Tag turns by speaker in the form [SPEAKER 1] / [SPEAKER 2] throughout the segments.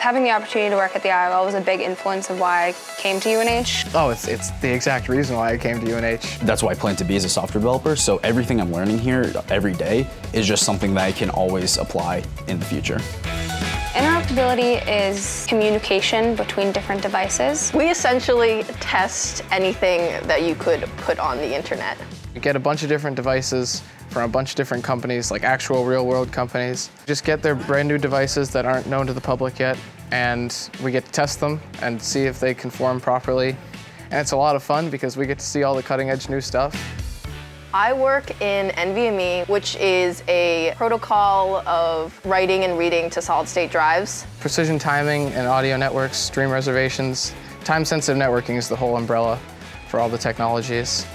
[SPEAKER 1] Having the opportunity to work at the IOL was a big influence of why I came to UNH.
[SPEAKER 2] Oh, it's, it's the exact reason why I came to UNH.
[SPEAKER 3] That's why I plan to be as a software developer, so everything I'm learning here every day is just something that I can always apply in the future.
[SPEAKER 1] Interoperability is communication between different devices.
[SPEAKER 4] We essentially test anything that you could put on the internet.
[SPEAKER 2] You get a bunch of different devices from a bunch of different companies, like actual real world companies. Just get their brand new devices that aren't known to the public yet, and we get to test them and see if they conform properly. And it's a lot of fun because we get to see all the cutting edge new stuff.
[SPEAKER 4] I work in NVMe, which is a protocol of writing and reading to solid state drives.
[SPEAKER 2] Precision timing and audio networks, stream reservations. Time sensitive networking is the whole umbrella for all the technologies.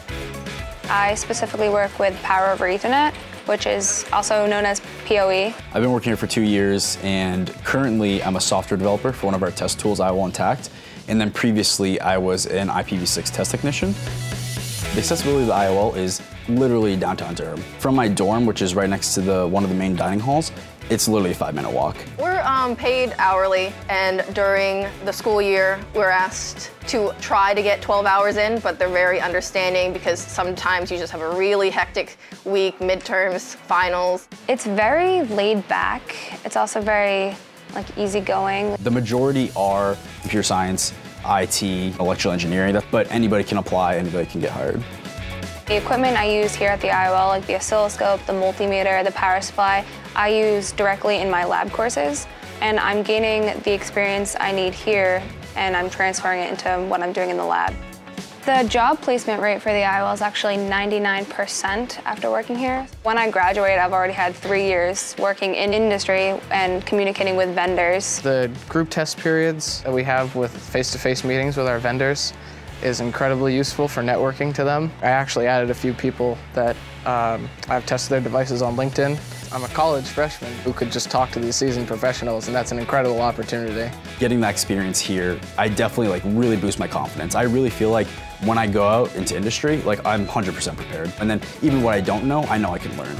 [SPEAKER 1] I specifically work with Power over Ethernet, which is also known as PoE.
[SPEAKER 3] I've been working here for two years, and currently I'm a software developer for one of our test tools, IOL INTACT. And then previously, I was an IPv6 test technician. The accessibility of the IOL is literally downtown Durham. From my dorm, which is right next to the one of the main dining halls, it's literally a five minute walk.
[SPEAKER 4] We're um, paid hourly, and during the school year, we're asked to try to get 12 hours in, but they're very understanding because sometimes you just have a really hectic week, midterms, finals.
[SPEAKER 1] It's very laid back. It's also very like easygoing.
[SPEAKER 3] The majority are computer science, IT, electrical engineering, but anybody can apply, anybody can get hired.
[SPEAKER 1] The equipment I use here at the IOL, like the oscilloscope, the multimeter, the power supply, I use directly in my lab courses. And I'm gaining the experience I need here and I'm transferring it into what I'm doing in the lab. The job placement rate for the IOL is actually 99% after working here. When I graduate, I've already had three years working in industry and communicating with vendors.
[SPEAKER 2] The group test periods that we have with face-to-face -face meetings with our vendors is incredibly useful for networking to them. I actually added a few people that um, I've tested their devices on LinkedIn. I'm a college freshman who could just talk to these seasoned professionals, and that's an incredible opportunity.
[SPEAKER 3] Getting that experience here, I definitely like really boost my confidence. I really feel like when I go out into industry, like I'm 100% prepared. And then even what I don't know, I know I can learn.